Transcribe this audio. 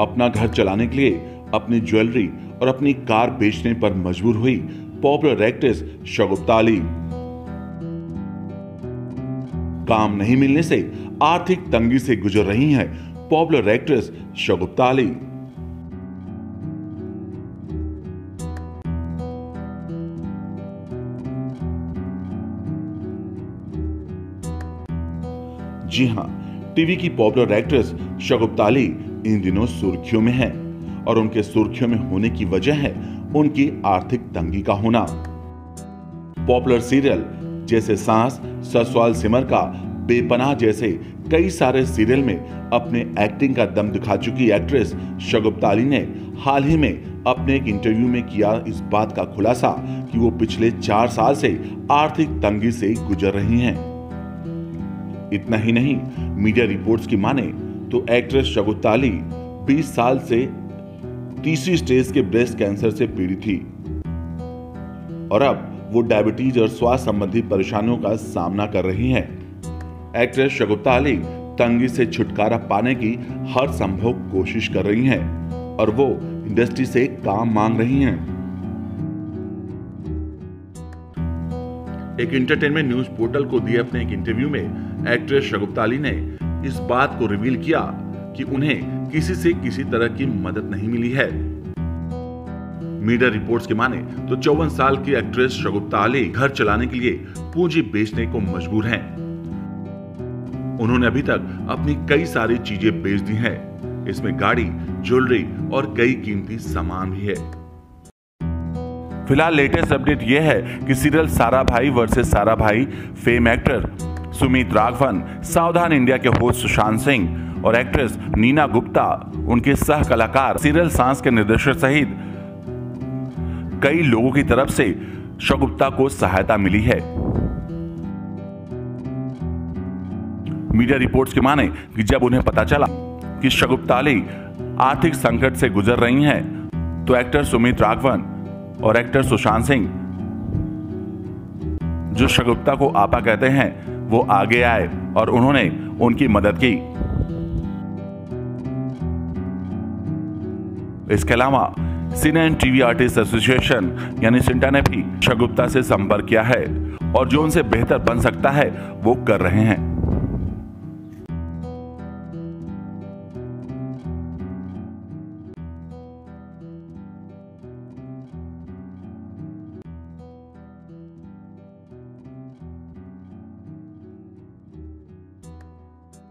अपना घर चलाने के लिए अपनी ज्वेलरी और अपनी कार बेचने पर मजबूर हुई पॉपुलर एक्ट्रेस शगुफ्ता अली काम नहीं मिलने से आर्थिक तंगी से गुजर रही हैं पॉपुलर एक्ट्रेस शगुफ्ता अली जी हाँ, टीवी की पॉपुलर एक्ट्रेस शगुफ्ता अली इन दिनों सुर्खियों में है और उनके सुर्खियों में होने की वजह है उनकी आर्थिक तंगी का होना। पॉपुलर सीरियल जैसे सांस, ससुराल सिमर का बेपनाह जैसे कई सारे सीरियल में अपने एक्टिंग का दम दिखा चुकी एक्ट्रेस शगुफ्ता अली ने हाल ही में अपने एक इंटरव्यू में किया इस बात का खुलासा कि वो पिछले चार साल से आर्थिक तंगी से गुजर रही हैं। इतना ही नहीं, मीडिया रिपोर्ट्स की माने तो एक्ट्रेस शगुफ्ता अली 20 साल से तीसरी स्टेज के ब्रेस्ट कैंसर से पीड़ित थी। और अब वो डायबिटीज़ और स्वास्थ्य संबंधी परेशानियों का सामना कर रही हैं। एक्ट्रेस शगुफ्ता अली तंगी से छुटकारा पाने की हर संभव कोशिश कर रही हैं और वो इंडस्ट्री से काम मांग रही हैं। एक इंटरटेनमेंट न्यूज़ पोर्टल को दिए अपने एक इंटरव्यू में एक्ट्रेस शगुफ्ता अली ने इस बात को रिवील किया कि उन्हें किसी से किसी तरह की मदद नहीं मिली है मीडिया रिपोर्ट्स के माने तो चौवन साल की एक्ट्रेस शगुफ्ता अली घर चलाने के लिए पूंजी बेचने को मजबूर हैं। उन्होंने अभी तक अपनी कई सारी चीज़ें बेच दी हैं। इसमें गाड़ी, ज्वेलरी और कई कीमती सामान भी है फ़िलहाल लेटेस्ट अपडेट यह है कि सीरियल सारा भाई वर्सेस सारा भाई, फेम एक्टर सुमित राघवन सावधान इंडिया के होस्ट सुशांत सिंह और एक्ट्रेस नीना गुप्ता उनके सह कलाकार सीरियल सांस के निर्देशक सहित कई लोगों की तरफ़ से शगुप्ता को सहायता मिली है। मीडिया रिपोर्ट्स के माने कि जब उन्हें पता चला कि शगुप्ता अली आर्थिक संकट से गुजर रही हैं, तो एक्टर सुमित राघवन और एक्टर सुशांत सिंह जो शगुप्ता को आपा कहते हैं वो आगे आए और उन्होंने उनकी मदद की। इसके अलावा cine and TV artist association यानी सिंटा ने भी शगुप्ता से संपर्क किया है और जो उनसे बेहतर बन सकता है, वो कर रहे हैं।